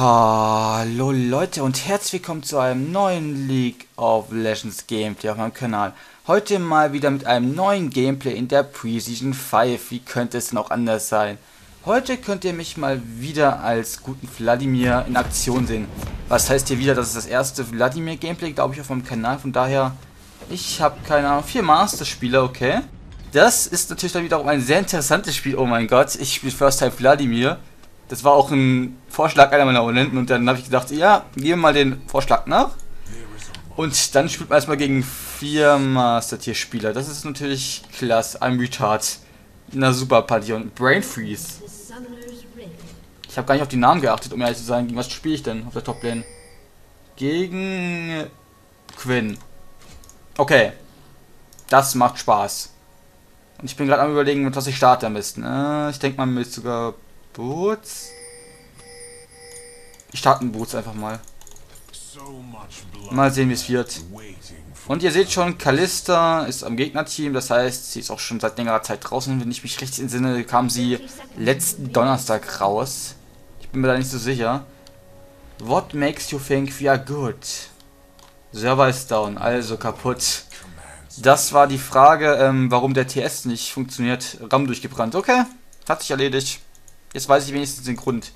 Hallo Leute und herzlich willkommen zu einem neuen League of Legends Gameplay auf meinem Kanal. Heute mal wieder mit einem neuen Gameplay in der Preseason 5. Wie könnte es noch anders sein? Heute könnt ihr mich mal wieder als guten Vladimir in Aktion sehen. Was heißt hier wieder, das ist das erste Vladimir Gameplay, glaube ich, auf meinem Kanal. Von daher, ich habe keine Ahnung, vier Master-Spieler, okay. Das ist natürlich dann wiederum ein sehr interessantes Spiel, oh mein Gott. Ich spiele First Time Vladimir. Das war auch ein Vorschlag einer meiner Abonnenten und dann habe ich gedacht, ja, geben wir mal den Vorschlag nach. Und dann spielt man erstmal gegen vier Master-Tier-Spieler. Das ist natürlich klasse. I'm retard. Na super Partie und Brain Freeze. Ich habe gar nicht auf die Namen geachtet, um ehrlich zu sein. Gegen was spiele ich denn auf der Top-Lane? Gegen Quinn. Okay. Das macht Spaß. Und ich bin gerade am überlegen, mit was ich starte am besten. Äh, ich denke mal mit sogar Boots. Ich starte einen Boots einfach mal. Mal sehen, wie es wird. Und ihr seht schon, Callista ist am Gegnerteam, das heißt, sie ist auch schon seit längerer Zeit draußen. Wenn ich mich richtig entsinne, kam sie letzten Donnerstag raus. Ich bin mir da nicht so sicher. What makes you think we are good? Server ist down, also kaputt. Das war die Frage, ähm, warum der TS nicht funktioniert. RAM durchgebrannt. Okay, hat sich erledigt. Jetzt weiß ich wenigstens den Grund.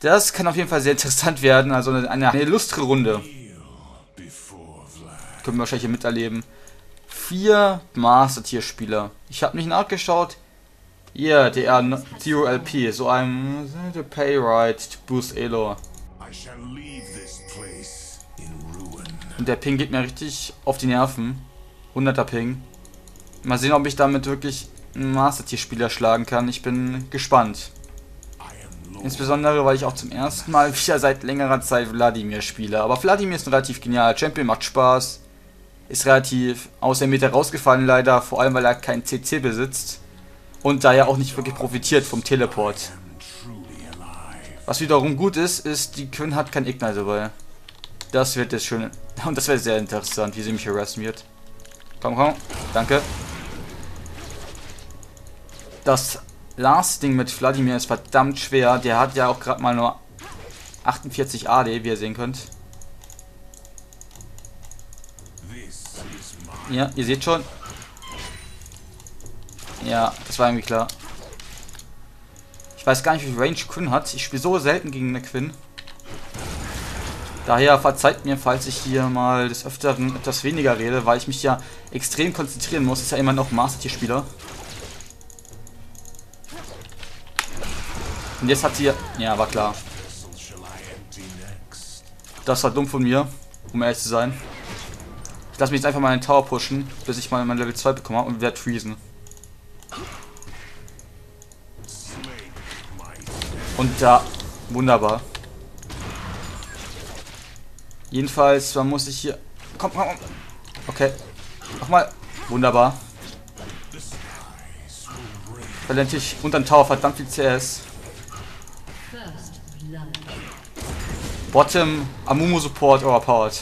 Das kann auf jeden Fall sehr interessant werden. Also eine, eine, illustre Runde. Können wir wahrscheinlich hier miterleben. Vier Master-Tier-Spieler. Ich habe nicht nachgeschaut. Ja, yeah, der Zero LP. So ein the Pay Right to Boost Elo. Und der Ping geht mir richtig auf die Nerven. 100er Ping. Mal sehen, ob ich damit wirklich einen Master-Tier-Spieler schlagen kann. Ich bin gespannt. Insbesondere, weil ich auch zum ersten Mal wieder seit längerer Zeit Vladimir spiele. Aber Vladimir ist ein relativ genialer Champion, macht Spaß. Ist relativ aus der Mitte rausgefallen leider, vor allem weil er kein CC besitzt. Und daher auch nicht wirklich profitiert vom Teleport. Was wiederum gut ist, ist, die Quinn hat kein Ignite dabei. Das wird jetzt schön. Und das wäre sehr interessant, wie sie mich harassen wird. Komm, komm. Danke. Das Last-Ding mit Vladimir ist verdammt schwer. Der hat ja auch gerade mal nur 48 AD, wie ihr sehen könnt. Ja, ihr seht schon. Ja, das war irgendwie klar. Ich weiß gar nicht, wie viel Range Quinn hat. Ich spiele so selten gegen eine Quinn. Daher verzeiht mir, falls ich hier mal des Öfteren etwas weniger rede, weil ich mich ja extrem konzentrieren muss. Ist ja immer noch Master-Tier-Spieler. Und jetzt hat sie... Ja, war klar. Das war dumm von mir, um ehrlich zu sein. Ich lasse mich jetzt einfach mal in den Tower pushen, bis ich mal mein Level 2 bekomme und werde freezen. Und da... Wunderbar. Jedenfalls, man muss sich hier... Komm, komm, komm. Okay. Nochmal. Wunderbar. Verlente ich unter den Tower verdammt viel CS. Bottom, Amumu Support overpowered.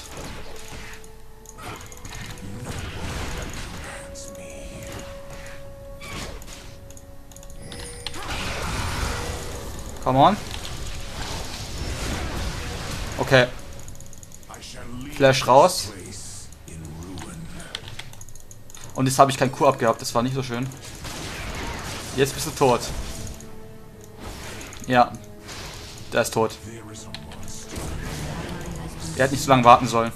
Come on. Okay. Flash raus. Und jetzt habe ich keinen Q abgehabt. Das war nicht so schön. Jetzt bist du tot. Ja. Der ist tot. Der hat nicht so lange warten sollen.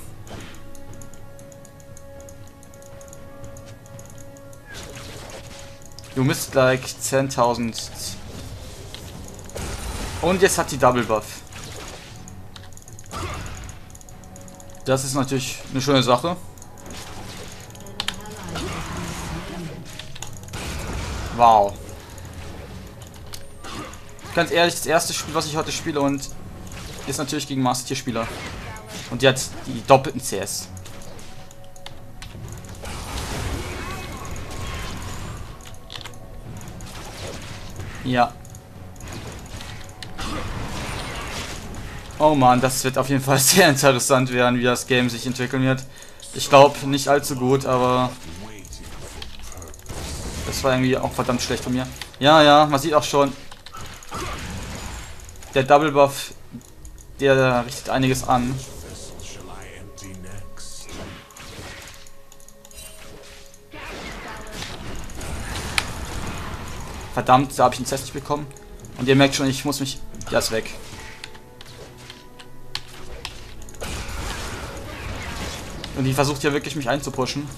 Du misst like 10.000. Und jetzt hat die Double Buff. Das ist natürlich eine schöne Sache. Wow. Ganz ehrlich, das erste Spiel, was ich heute spiele und ist natürlich gegen Master Tier Spieler. Und die hat die doppelten CS. Ja. Oh man, das wird auf jeden Fall sehr interessant werden, wie das Game sich entwickeln wird. Ich glaube nicht allzu gut, aber das war irgendwie auch verdammt schlecht von mir. Ja, ja, man sieht auch schon, der Double Buff der richtet einiges an. Verdammt, da habe ich einen Test nicht bekommen. Und ihr merkt schon, ich muss mich... Ja, ist weg. Und die versucht ja wirklich mich einzupushen.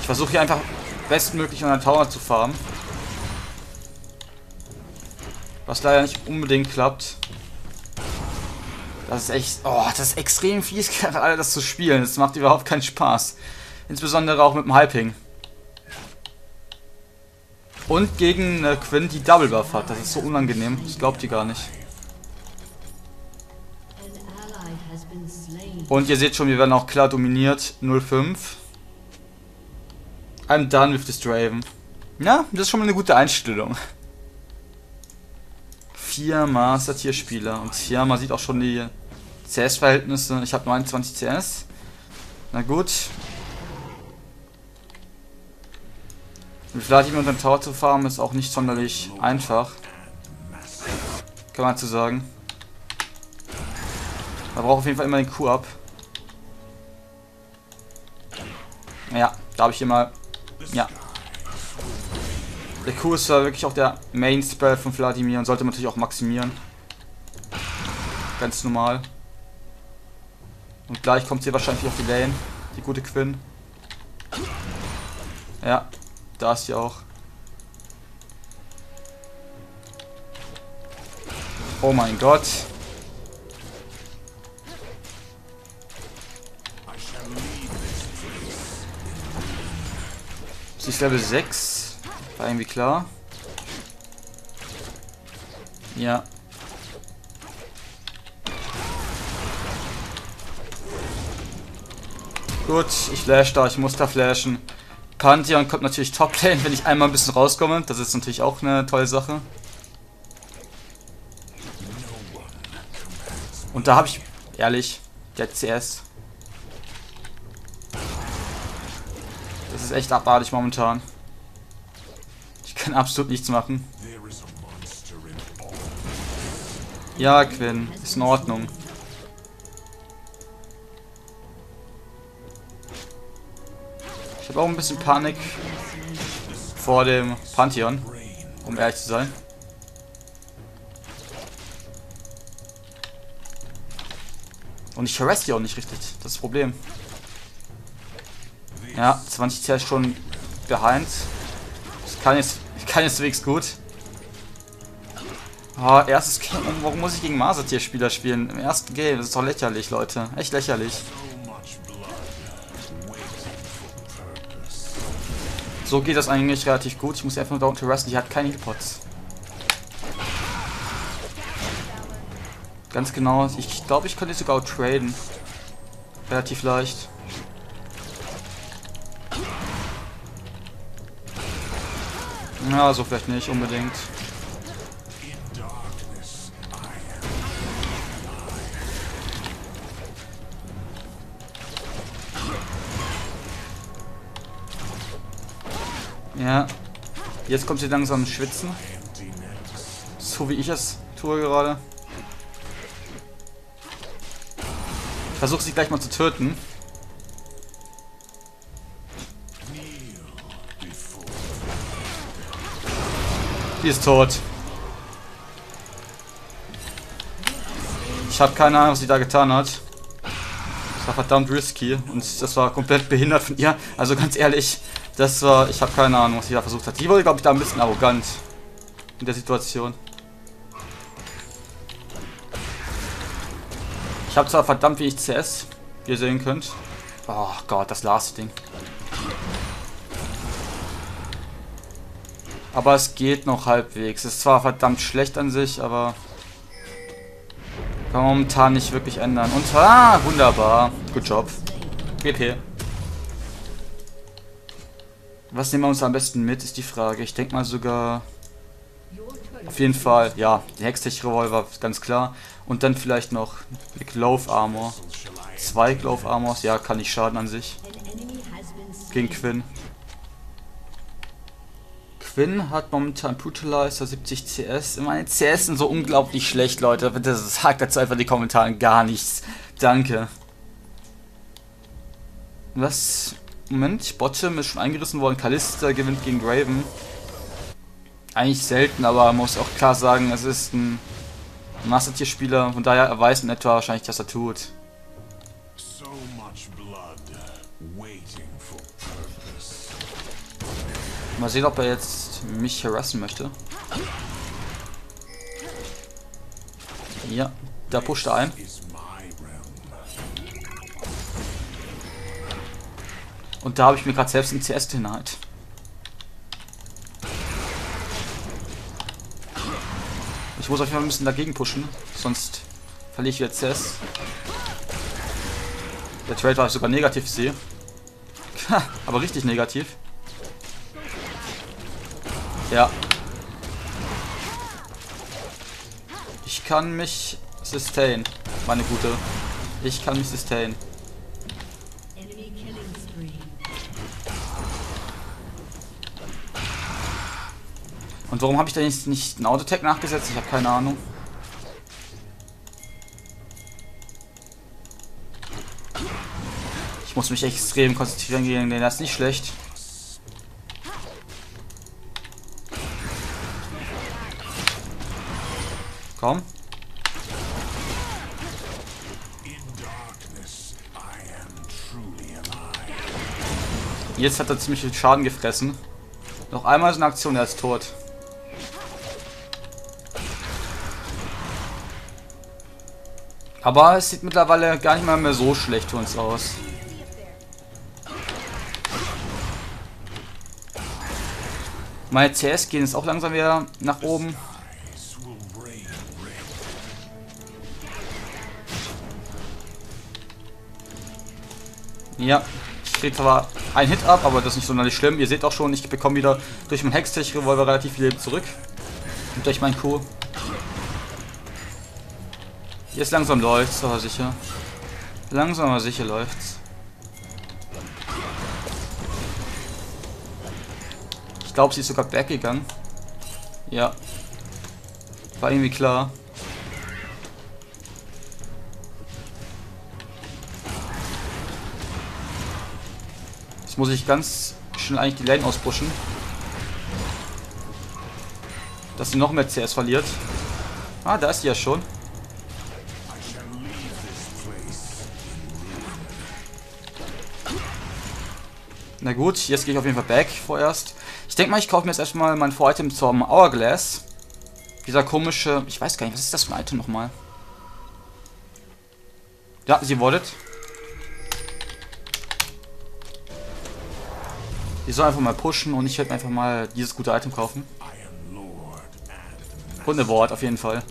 Ich versuche hier einfach bestmöglich an der Tower zu farmen. Was leider nicht unbedingt klappt. Das ist echt... Oh, das ist extrem fies, gerade das zu spielen. Das macht überhaupt keinen Spaß. Insbesondere auch mit dem Hyping. Und gegen eine Quinn, die Double Buff hat. Das ist so unangenehm. Das glaubt ihr gar nicht. Und ihr seht schon, wir werden auch klar dominiert. 0-5. I'm done with this Draven. Ja, das ist schon mal eine gute Einstellung. Vier Master-Tier-Spieler. Und hier, man sieht auch schon die CS-Verhältnisse. Ich habe 29 CS. Na gut. Mit Vladimir unter den Tower zu farmen ist auch nicht sonderlich einfach. Kann man zu sagen. Man braucht auf jeden Fall immer den Q ab. Ja, da habe ich hier mal... Ja. Der Q ist ja wirklich auch der Main-Spell von Vladimir und sollte man natürlich auch maximieren. Ganz normal. Und gleich kommt sie wahrscheinlich auf die Lane. Die gute Quinn. Ja, da ist sie auch. Oh mein Gott. Sie ist Level 6. War irgendwie klar. Ja. Gut, ich flash da, ich muss da flashen. Pantheon kommt natürlich Top-Lane, wenn ich einmal ein bisschen rauskomme. Das ist natürlich auch eine tolle Sache. Und da habe ich, ehrlich, der CS ist echt abartig momentan. Ich kann absolut nichts machen. Ja, Quinn, ist in Ordnung. Habe auch ein bisschen Panik vor dem Pantheon, um ehrlich zu sein. Und ich harass die auch nicht richtig, das das Problem. Ja, 20 CS schon behind. Das kann jetzt, kann jetzt wegs gut. Oh, erstes Game. Warum muss ich gegen Masertier-Spieler spielen? Im ersten Game. Das ist doch lächerlich, Leute. Echt lächerlich. So geht das eigentlich relativ gut. Ich muss einfach nur down to rest. Die hat keine Healpots. Ganz genau. Ich glaube, ich könnte sogar traden. Relativ leicht. Ja, so vielleicht nicht unbedingt. Ja. Jetzt kommt sie langsam Schwitzen. So wie ich es tue gerade. Ich versuche sie gleich mal zu töten. Die ist tot. Ich habe keine Ahnung, was sie da getan hat. Das war verdammt risky und das war komplett behindert von ihr. Also ganz ehrlich, das war, ich habe keine Ahnung, was sie da versucht hat. Die wurde, glaube ich, da ein bisschen arrogant in der Situation. Ich habe zwar verdammt wenig CS, wie ihr sehen könnt. Oh Gott, das Last-Ding. Aber es geht noch halbwegs. Ist zwar verdammt schlecht an sich, aber kann man momentan nicht wirklich ändern. Und ah, wunderbar. Good job. GP. Was nehmen wir uns am besten mit, ist die Frage. Ich denke mal sogar... Auf jeden Fall, ja, die Hextech-Revolver, ganz klar. Und dann vielleicht noch eine Glove Armor. Zwei Glove Armors, ja, kann nicht schaden an sich. Gegen Quinn. Quinn hat momentan Brutalizer 70 CS. Meine CS sind so unglaublich schlecht, Leute. Bitte sagt dazu einfach in die Kommentare gar nichts. Danke. Was? Moment, Bottom ist schon eingerissen worden. Kalista gewinnt gegen Graven. Eigentlich selten, aber man muss auch klar sagen, es ist ein Master-Tier-Spieler. Von daher er weiß in etwa wahrscheinlich, dass er tut. Mal sehen, ob er jetzt mich harassen möchte. Ja, da pusht er ein. Und da habe ich mir gerade selbst ein CS hinhalt. Ich muss auf jeden Fall ein bisschen dagegen pushen, sonst verliere ich jetzt CS. Der Trade war sogar negativ, sehe. Aber richtig negativ. Ja. Ich kann mich sustain, meine Gute. Ich kann mich sustain. Und warum habe ich da jetzt nicht einen Autotech nachgesetzt? Ich habe keine Ahnung. Ich muss mich extrem konzentrieren gegen den, das ist nicht schlecht. Komm. Jetzt hat er ziemlich viel Schaden gefressen. Noch einmal so eine Aktion, er ist tot. Aber es sieht mittlerweile gar nicht mal mehr so schlecht für uns aus. Meine CS gehen jetzt auch langsam wieder nach oben. Ja, ich kriege zwar einen Hit ab, aber das ist nicht sonderlich schlimm. Ihr seht auch schon, ich bekomme wieder durch meinen Hextech-Revolver relativ viel zurück. Und durch meinen Q. Jetzt langsam läuft's, aber sicher. Langsam aber sicher läuft's. Ich glaube, sie ist sogar weggegangen. Ja. War irgendwie klar. muss ich ganz schnell eigentlich die Lane auspushen. Dass sie noch mehr CS verliert. Ah, da ist sie ja schon. Na gut, jetzt gehe ich auf jeden Fall back vorerst. Ich denke mal, ich kaufe mir jetzt erstmal mein Vor-Item zum Hourglass. Dieser komische... Ich weiß gar nicht, was ist das für ein Item nochmal? Ja, sie wollet. Ich soll einfach mal pushen und ich werde einfach mal dieses gute Item kaufen. Ward auf jeden Fall.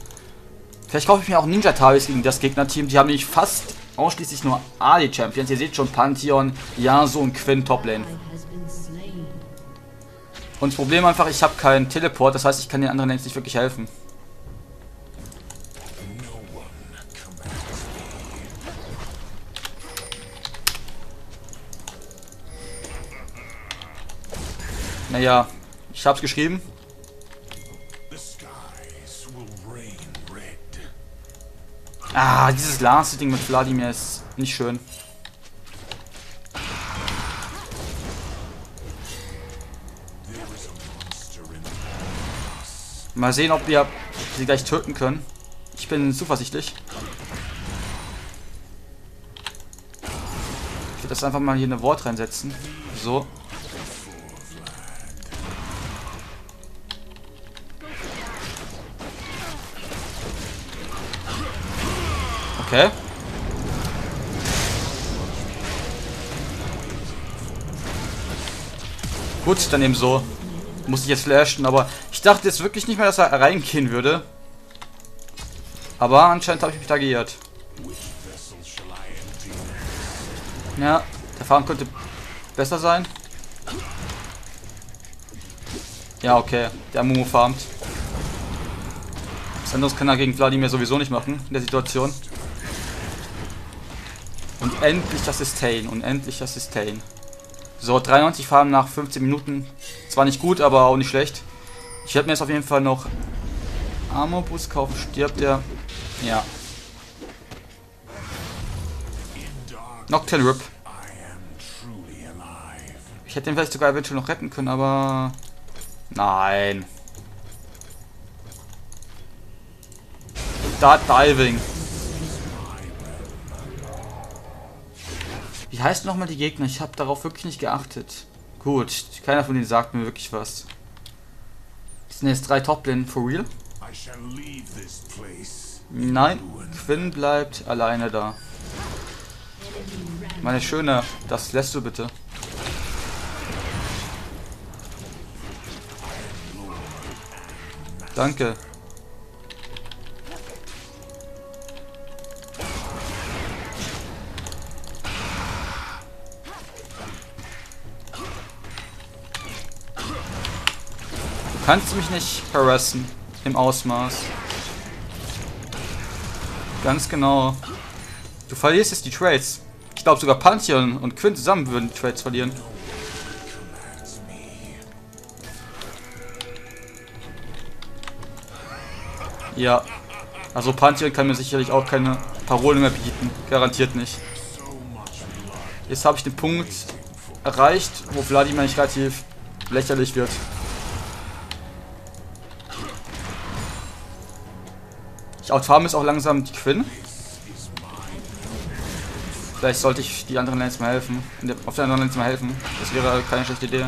Vielleicht kaufe ich mir auch Ninja Tabis gegen das Gegnerteam. Die haben nämlich fast ausschließlich nur AD Champions. Ihr seht schon Pantheon, Yasuo und Quinn Toplane. Und das Problem einfach, ich habe keinen Teleport, das heißt, ich kann den anderen Lanes nicht wirklich helfen. Naja, ich hab's geschrieben. Ah, dieses Last-Ding mit Vladimir ist nicht schön. Mal sehen, ob wir sie gleich töten können. Ich bin zuversichtlich. Ich würde das einfach mal hier eine Wort reinsetzen. So. Okay. Gut, dann eben so. Muss ich jetzt flashen, aber ich dachte jetzt wirklich nicht mehr, dass er reingehen würde. Aber anscheinend habe ich mich da geirrt. Ja, der Farm könnte besser sein. Ja, okay. Der Mumu farmt. Was anderes kann er gegen Vladimir sowieso nicht machen in der Situation. Endlich das Sustain. Und endlich das Sustain. So, 93 Farben nach 15 Minuten. Zwar nicht gut, aber auch nicht schlecht. Ich werde mir jetzt auf jeden Fall noch Armor Boost kaufen. Stirbt der? Ja. Nocturne Rip. Ich hätte den vielleicht sogar eventuell noch retten können, aber... Nein. Dart Diving. Wie heißt nochmal die Gegner? Ich habe darauf wirklich nicht geachtet. Gut, keiner von denen sagt mir wirklich was. Das sind jetzt drei Top-Lane, for real? Nein, Quinn bleibt alleine da. Meine Schöne, das lässt du bitte. Danke. Kannst mich nicht harassen. Im Ausmaß. Ganz genau. Du verlierst jetzt die Trades. Ich glaube sogar Pantheon und Quinn zusammen würden die Trades verlieren. Ja. Also Pantheon kann mir sicherlich auch keine Parole mehr bieten. Garantiert nicht. Jetzt habe ich den Punkt erreicht, wo Vladimir nicht relativ lächerlich wird. Ich outfarm ist auch langsam die Quinn. Vielleicht sollte ich die anderen Lanes mal helfen. Auf der anderen Lanes mal helfen. Das wäre keine schlechte Idee.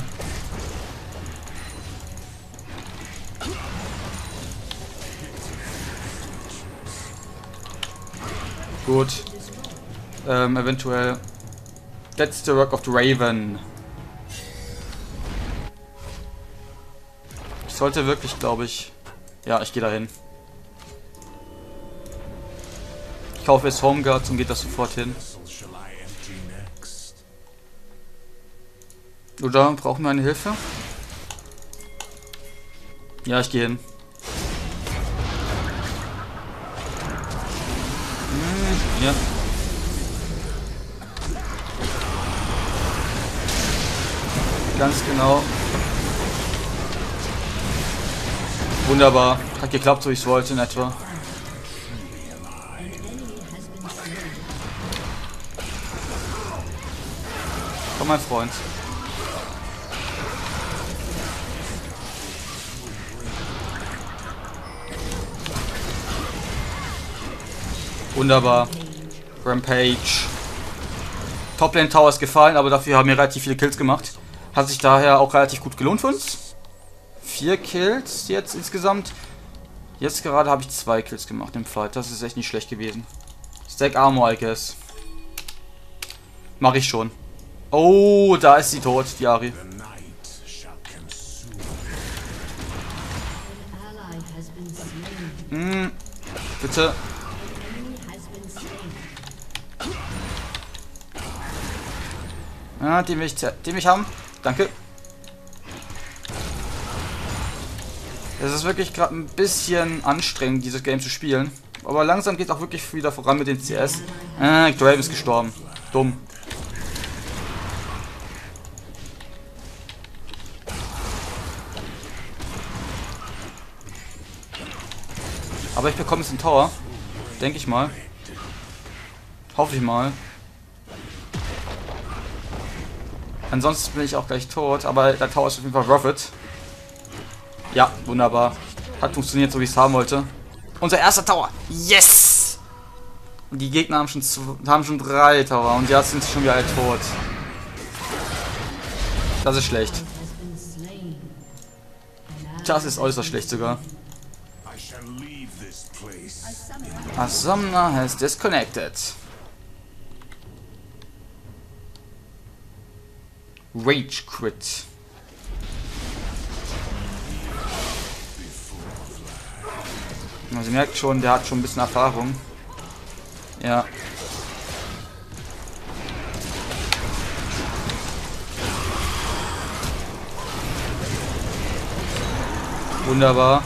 Gut. Ähm, eventuell. That's the work of the Raven. Ich sollte wirklich, glaube ich. Ja, ich gehe dahin. Kaufe jetzt Home Guards und geht das sofort hin. Oder brauchen wir eine Hilfe? Ja, ich gehe hin. Hm, ja. Ganz genau. Wunderbar. Hat geklappt, so ich es wollte in etwa. Mein Freund. Wunderbar. Rampage. Toplane Tower ist gefallen, aber dafür haben wir relativ viele Kills gemacht. Hat sich daher auch relativ gut gelohnt für uns. Vier Kills jetzt insgesamt. Jetzt gerade habe ich zwei Kills gemacht im Fight. Das ist echt nicht schlecht gewesen. Stack Armor, I guess. Mache ich schon. Oh, da ist sie tot, die Ari. Hm, bitte. Ja, den will ich, den haben. Danke. Es ist wirklich gerade ein bisschen anstrengend, dieses Game zu spielen. Aber langsam geht auch wirklich wieder voran mit den CS. Äh, Draven ist gestorben. Dumm. Aber ich bekomme jetzt einen Tower. Denke ich mal. Hoffe ich mal. Ansonsten bin ich auch gleich tot, aber der Tower ist auf jeden Fall worth it. Ja, wunderbar. Hat funktioniert, so wie ich es haben wollte. Unser erster Tower. Yes! Die Gegner haben schon, zwei, haben schon drei Tower und jetzt sind sie schon wieder tot. Das ist schlecht. Das ist äußerst schlecht sogar. A summoner has disconnected. Rage Crit. Also merkt schon, der hat schon ein bisschen Erfahrung. Ja. Wunderbar.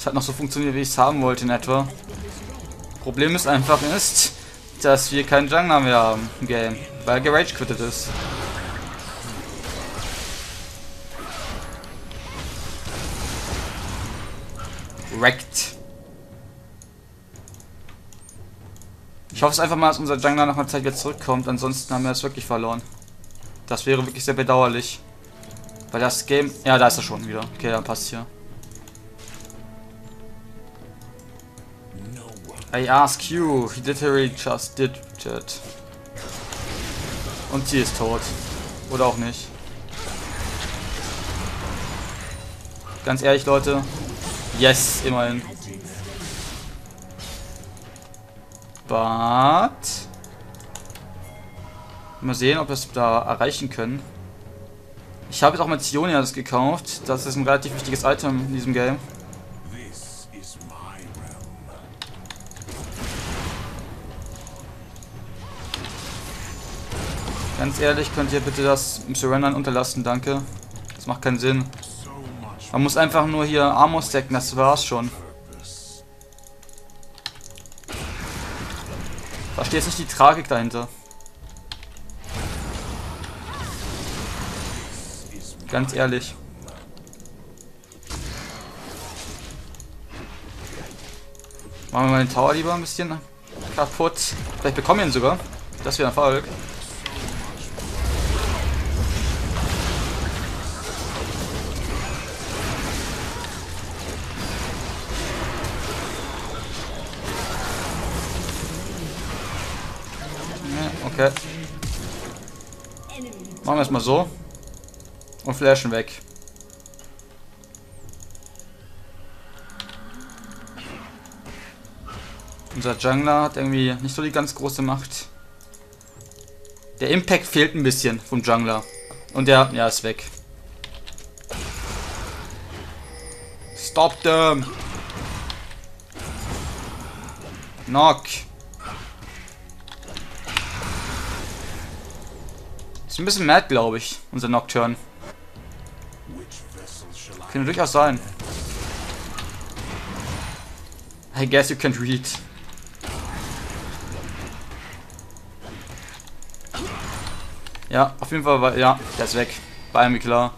Es hat noch so funktioniert, wie ich es haben wollte in etwa. Problem ist einfach ist, dass wir keinen Jungler mehr haben im Game, weil gerage quittet ist. Wrecked. Ich hoffe es einfach mal, dass unser Jungler nach einer Zeit wieder zurückkommt, ansonsten haben wir es wirklich verloren. Das wäre wirklich sehr bedauerlich. Weil das Game... Ja, da ist er schon wieder. Okay, dann passt hier. I ask you. He literally just did it. Und sie ist tot. Oder auch nicht. Ganz ehrlich, Leute. Yes, immerhin. But... Mal sehen, ob wir es da erreichen können. Ich habe jetzt auch mit Sionia das gekauft. Das ist ein relativ wichtiges Item in diesem Game. Ganz ehrlich, könnt ihr bitte das im Surrendern unterlassen, danke. Das macht keinen Sinn. Man muss einfach nur hier Armor stacken, das war's schon. Verstehe jetzt nicht die Tragik dahinter. Ganz ehrlich. Machen wir mal den Tower lieber ein bisschen kaputt. Vielleicht bekommen wir ihn sogar. Das wäre Erfolg. Okay. Machen wir es mal so. Und flashen weg. Unser Jungler hat irgendwie nicht so die ganz große Macht. Der Impact fehlt ein bisschen vom Jungler. Und der, ja, ist weg. Stop them! Knock! ein bisschen mad, glaube ich, unser Nocturne. Könnte durchaus sein. I guess you can't read. Ja, auf jeden Fall, war, ja, der ist weg. War mir klar.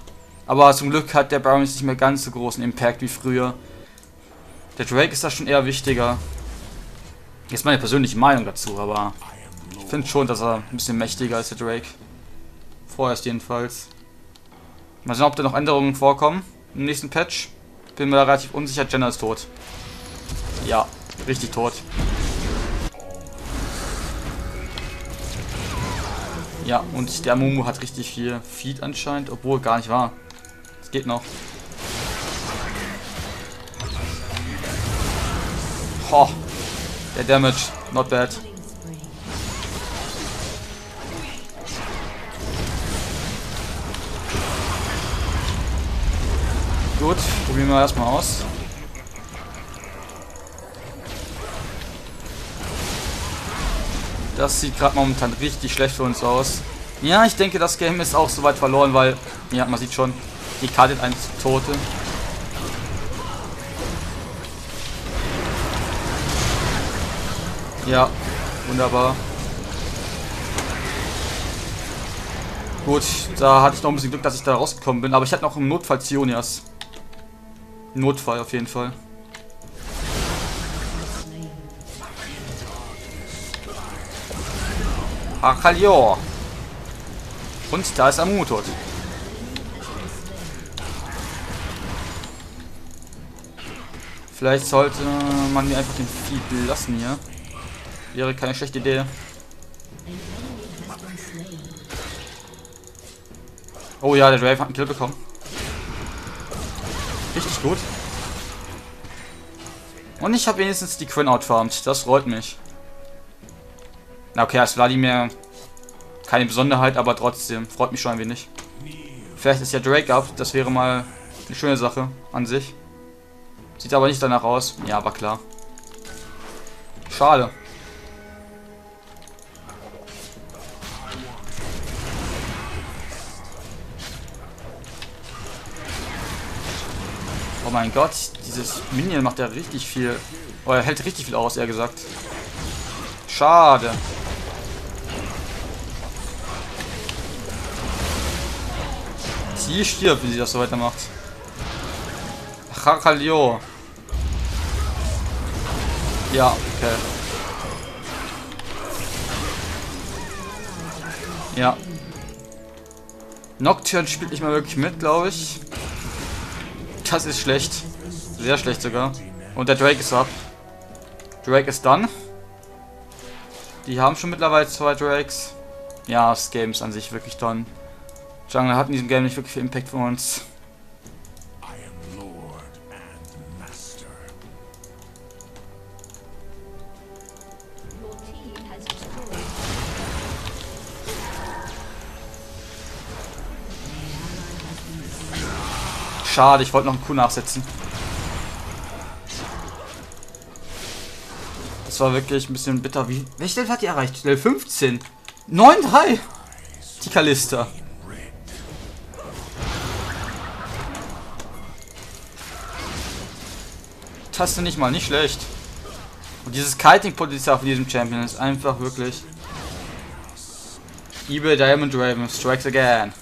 Aber zum Glück hat der Baron nicht mehr ganz so großen Impact wie früher. Der Drake ist da schon eher wichtiger. Jetzt meine persönliche Meinung dazu, aber ich finde schon, dass er ein bisschen mächtiger ist, der Drake. Vorerst jedenfalls. Mal sehen, ob da noch Änderungen vorkommen im nächsten Patch. Bin mir da relativ unsicher. Jenna ist tot. Ja, richtig tot. Ja, und der Mumu hat richtig viel Feed anscheinend, obwohl gar nicht wahr. Es geht noch. Ho, der Damage, not bad. Gut, probieren wir erstmal aus. Das sieht gerade momentan richtig schlecht für uns aus. Ja, ich denke, das Game ist auch soweit verloren, weil, ja, man sieht schon, die Karte einen Tote. Ja, wunderbar. Gut, da hatte ich noch ein bisschen Glück, dass ich da rausgekommen bin, aber ich hatte noch im Notfall Zionias. Notfall auf jeden Fall. Achalio. Und da ist Amu tot. Vielleicht sollte man mir einfach den Feed lassen hier. Wäre keine schlechte Idee. Oh ja, der Drave hat einen Kill bekommen. Richtig gut. Und ich habe wenigstens die Quinn outfarmt. Das freut mich. Na okay, als Vladimir keine Besonderheit, aber trotzdem freut mich schon ein wenig. Vielleicht ist ja Drake ab. Das wäre mal eine schöne Sache an sich. Sieht aber nicht danach aus. Ja, war klar. Schade. Oh mein Gott, dieses Minion macht ja richtig viel. Oh, er hält richtig viel aus, eher gesagt. Schade. Sie stirbt, wenn sie das so weitermacht. Chakalio. Ja, okay. Ja. Nocturne spielt nicht mal wirklich mit, glaube ich. Das ist schlecht. Sehr schlecht sogar. Und der Drake ist ab. Drake ist done. Die haben schon mittlerweile zwei Drakes. Ja, das Game ist an sich wirklich done. Jungle hat in diesem Game nicht wirklich viel Impact für uns. Schade, ich wollte noch einen Kuh nachsetzen. Das war wirklich ein bisschen bitter. Wie, welche Level hat die erreicht? Level 15. 9-3. Die Kalista. Taste nicht mal, nicht schlecht. Und dieses Kiting-Potenzial von diesem Champion ist einfach wirklich... eBay Diamond Raven strikes again.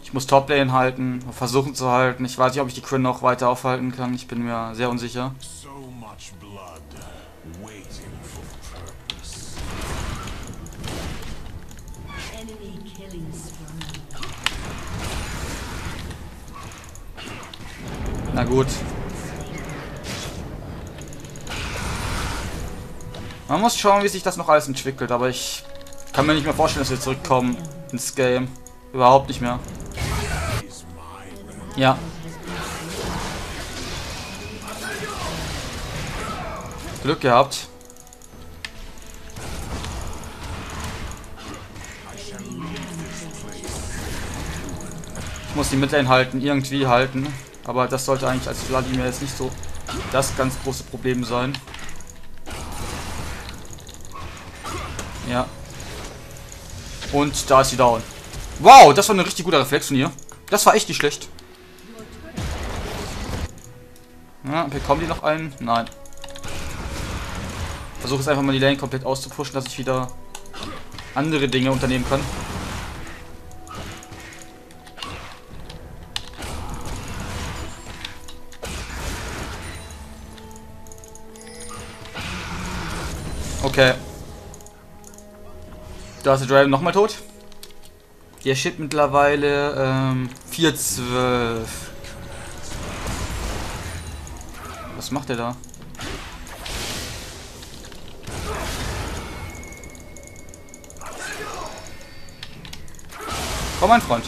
Ich muss Toplane halten, versuchen zu halten. Ich weiß nicht, ob ich die Quinn noch weiter aufhalten kann. Ich bin mir sehr unsicher. Na gut. Man muss schauen, wie sich das noch alles entwickelt, aber ich kann mir nicht mehr vorstellen, dass wir zurückkommen ins Game. Überhaupt nicht mehr. Ja. Glück gehabt. Ich muss die Midlane halten, irgendwie halten. Aber das sollte eigentlich als Vladimir jetzt nicht so das ganz große Problem sein. Ja. Und da ist sie down. Wow, das war eine richtig gute Reflex von ihr. Das war echt nicht schlecht. Ja, bekommen die noch einen? Nein. Versuche jetzt einfach mal die Lane komplett auszupushen, dass ich wieder andere Dinge unternehmen kann. Okay. Da ist der Dragon nochmal tot. Der steht mittlerweile ähm, 4-12. Was macht der da? Komm, mein Freund.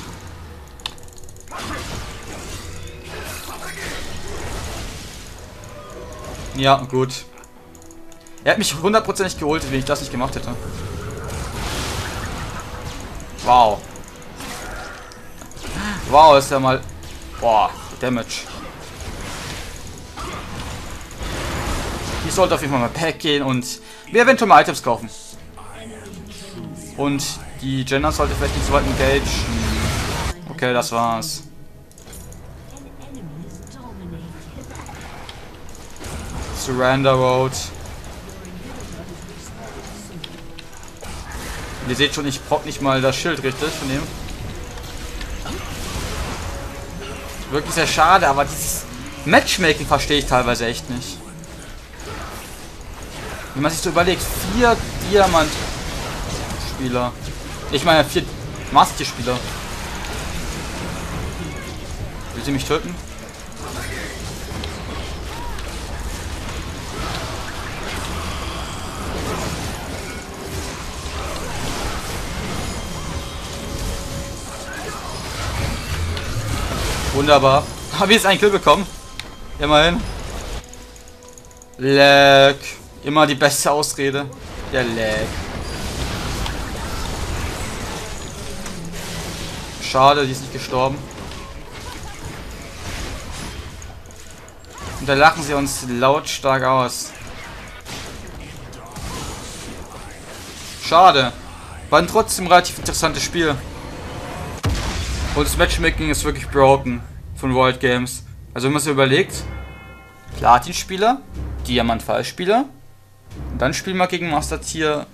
Ja, gut. Er hat mich hundertprozentig geholt, wenn ich das nicht gemacht hätte. Wow. Wow, ist ja mal... Boah, Damage. Ich sollte auf jeden Fall mal Pack gehen und mir eventuell mal Items kaufen. Und die Jenna sollte vielleicht nicht so weit engagen. Okay, das war's. Surrender Road. Ihr seht schon, ich brauche nicht mal das Schild richtig von ihm. Wirklich sehr schade, aber dieses Matchmaking verstehe ich teilweise echt nicht. Wenn man sich so überlegt, vier Diamant-Spieler. Ich meine, vier Master-Spieler. Will sie mich töten? Wunderbar. Haben wir jetzt einen Kill bekommen? Immerhin. Lag. Immer die beste Ausrede. Der Lag. Schade, die ist nicht gestorben. Und da lachen sie uns lautstark aus. Schade. War ein trotzdem relativ interessantes Spiel. Und das Matchmaking ist wirklich broken von World Games. Also wenn man sich überlegt, Platin-Spieler, Diamant-Fallspieler, dann spielen wir gegen Master Tier,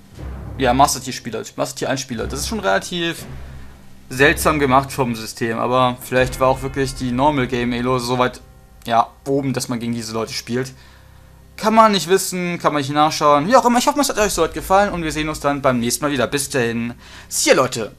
ja, Master Tier Spieler, Master Tier 1 Spieler. Das ist schon relativ seltsam gemacht vom System, aber vielleicht war auch wirklich die Normal Game Elo soweit ja, oben, dass man gegen diese Leute spielt. Kann man nicht wissen, kann man nicht nachschauen. Wie auch immer, ich hoffe, es hat euch so gefallen und wir sehen uns dann beim nächsten Mal wieder. Bis dahin. See you, Leute.